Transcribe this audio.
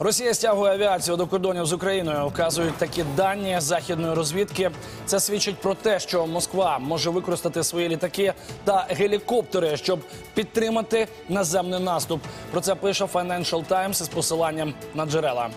Росія стягує авіацію до кордонів з Україною. Вказують такі дані західної розвідки. Це свідчить про те, що Москва може використати свої літаки та гелікоптери, щоб підтримати наземний наступ. Про це пише Financial Times із посиланням на джерела.